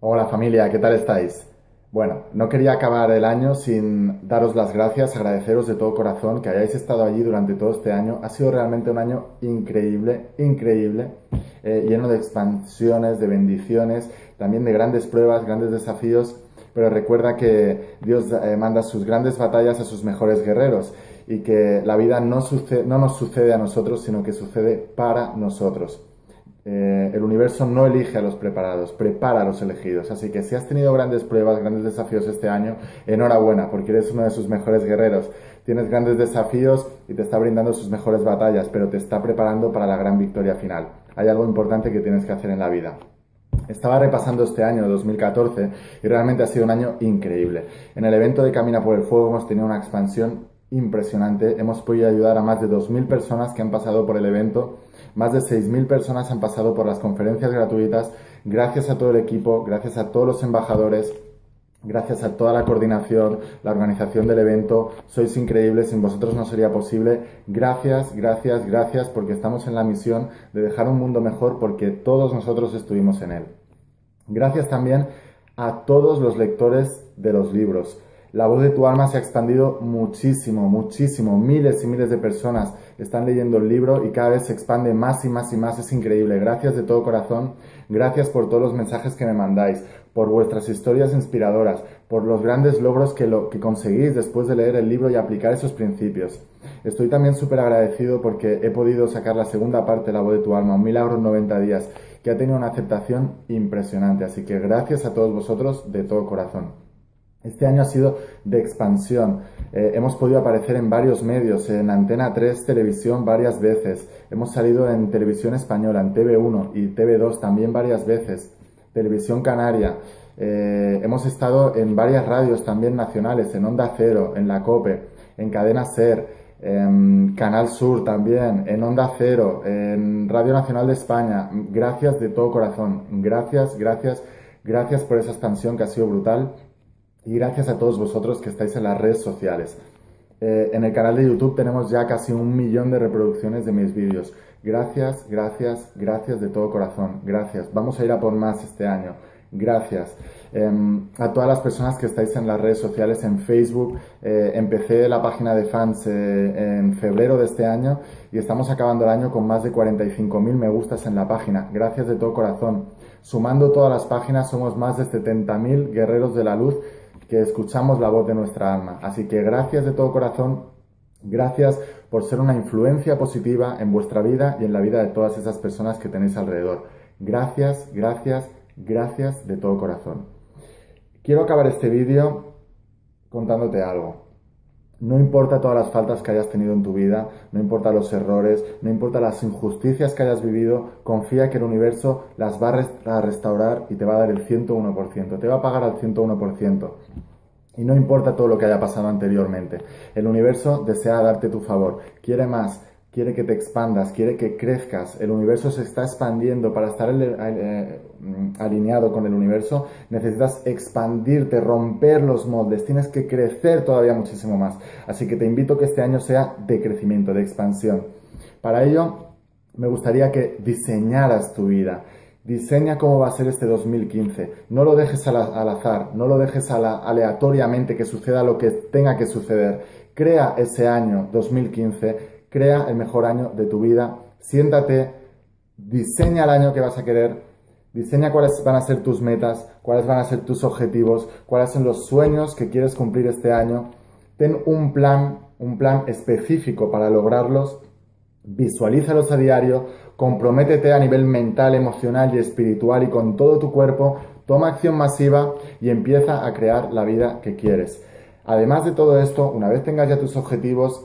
Hola familia, ¿qué tal estáis? Bueno, no quería acabar el año sin daros las gracias, agradeceros de todo corazón que hayáis estado allí durante todo este año. Ha sido realmente un año increíble, increíble, eh, lleno de expansiones, de bendiciones, también de grandes pruebas, grandes desafíos, pero recuerda que Dios eh, manda sus grandes batallas a sus mejores guerreros y que la vida no, no nos sucede a nosotros, sino que sucede para nosotros. Eh, el universo no elige a los preparados, prepara a los elegidos. Así que si has tenido grandes pruebas, grandes desafíos este año, enhorabuena, porque eres uno de sus mejores guerreros. Tienes grandes desafíos y te está brindando sus mejores batallas, pero te está preparando para la gran victoria final. Hay algo importante que tienes que hacer en la vida. Estaba repasando este año 2014 y realmente ha sido un año increíble. En el evento de Camina por el Fuego hemos tenido una expansión impresionante. Hemos podido ayudar a más de 2.000 personas que han pasado por el evento más de 6.000 personas han pasado por las conferencias gratuitas. Gracias a todo el equipo, gracias a todos los embajadores, gracias a toda la coordinación, la organización del evento. Sois increíbles, sin vosotros no sería posible. Gracias, gracias, gracias, porque estamos en la misión de dejar un mundo mejor porque todos nosotros estuvimos en él. Gracias también a todos los lectores de los libros. La voz de tu alma se ha expandido muchísimo, muchísimo. Miles y miles de personas están leyendo el libro y cada vez se expande más y más y más. Es increíble. Gracias de todo corazón. Gracias por todos los mensajes que me mandáis, por vuestras historias inspiradoras, por los grandes logros que, lo, que conseguís después de leer el libro y aplicar esos principios. Estoy también súper agradecido porque he podido sacar la segunda parte de La voz de tu alma, un milagro en 90 días, que ha tenido una aceptación impresionante. Así que gracias a todos vosotros de todo corazón. Este año ha sido de expansión. Eh, hemos podido aparecer en varios medios, en Antena 3 Televisión varias veces. Hemos salido en Televisión Española, en TV1 y TV2 también varias veces. Televisión Canaria. Eh, hemos estado en varias radios también nacionales, en Onda Cero, en La Cope, en Cadena Ser, en Canal Sur también, en Onda Cero, en Radio Nacional de España. Gracias de todo corazón. Gracias, gracias, gracias por esa expansión que ha sido brutal y gracias a todos vosotros que estáis en las redes sociales. Eh, en el canal de YouTube tenemos ya casi un millón de reproducciones de mis vídeos. Gracias, gracias, gracias de todo corazón. Gracias. Vamos a ir a por más este año. Gracias. Em, a todas las personas que estáis en las redes sociales, en Facebook. Eh, empecé la página de fans eh, en febrero de este año y estamos acabando el año con más de 45.000 me gustas en la página. Gracias de todo corazón. Sumando todas las páginas somos más de 70.000 guerreros de la luz que escuchamos la voz de nuestra alma. Así que gracias de todo corazón, gracias por ser una influencia positiva en vuestra vida y en la vida de todas esas personas que tenéis alrededor. Gracias, gracias, gracias de todo corazón. Quiero acabar este vídeo contándote algo. No importa todas las faltas que hayas tenido en tu vida, no importa los errores, no importa las injusticias que hayas vivido, confía que el universo las va a restaurar y te va a dar el 101%, te va a pagar al 101%. Y no importa todo lo que haya pasado anteriormente, el universo desea darte tu favor, quiere más, quiere que te expandas, quiere que crezcas, el universo se está expandiendo, para estar eh, alineado con el universo necesitas expandirte, romper los moldes, tienes que crecer todavía muchísimo más. Así que te invito a que este año sea de crecimiento, de expansión. Para ello, me gustaría que diseñaras tu vida. Diseña cómo va a ser este 2015. No lo dejes al, azar, no lo dejes aleatoriamente que suceda lo que tenga que suceder. Crea ese año 2015 crea el mejor año de tu vida, siéntate, diseña el año que vas a querer, diseña cuáles van a ser tus metas, cuáles van a ser tus objetivos, cuáles son los sueños que quieres cumplir este año, ten un plan, un plan específico para lograrlos, visualízalos a diario, comprométete a nivel mental, emocional y espiritual y con todo tu cuerpo, toma acción masiva y empieza a crear la vida que quieres. Además de todo esto, una vez tengas ya tus objetivos,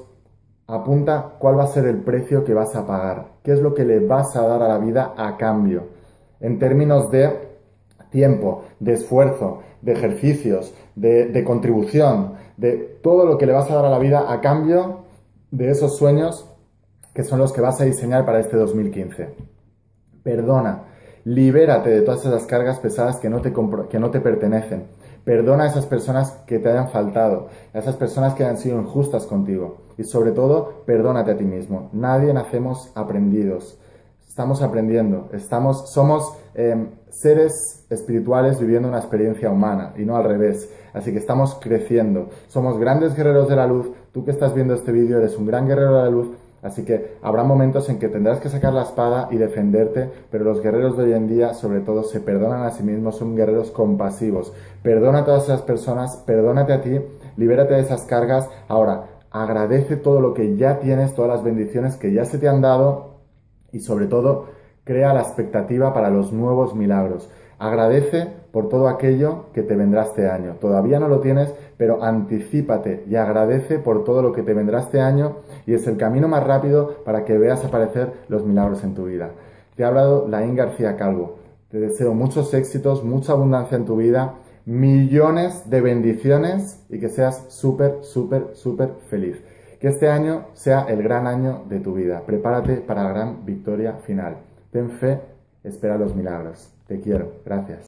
Apunta cuál va a ser el precio que vas a pagar, qué es lo que le vas a dar a la vida a cambio, en términos de tiempo, de esfuerzo, de ejercicios, de, contribución, de todo lo que le vas a dar a la vida a cambio de esos sueños que son los que vas a diseñar para este 2015. Perdona, libérate de todas esas cargas pesadas que no te, que no te pertenecen. Perdona a esas personas que te hayan faltado, a esas personas que hayan sido injustas contigo. Y sobre todo, perdónate a ti mismo. Nadie nacemos aprendidos. estamos aprendiendo, estamos, somos em, seres espirituales viviendo una experiencia humana y no al revés. Así que estamos creciendo, somos grandes guerreros de la luz. Tú que estás viendo este vídeo eres un gran guerrero de la luz. Así que habrá momentos en que tendrás que sacar la espada y defenderte, pero los guerreros de hoy en día, sobre todo, se perdonan a sí mismos, son guerreros compasivos. Perdona a todas esas personas, perdónate a ti, libérate de esas cargas. Ahora, agradece todo lo que ya tienes, todas las bendiciones que ya se te han dado y sobre todo crea la expectativa para los nuevos milagros. Agradece por todo aquello que te vendrá este año. Todavía no lo tienes, pero anticípate y agradece por todo lo que te vendrá este año y es el camino más rápido para que veas aparecer los milagros en tu vida. Te ha hablado Laín García Calvo. Te deseo muchos éxitos, mucha abundancia en tu vida, millones de bendiciones y que seas súper, súper, súper feliz. Que este año sea el gran año de tu vida. Prepárate para la gran victoria final. Ten fe, espera los milagros. Te quiero. Gracias.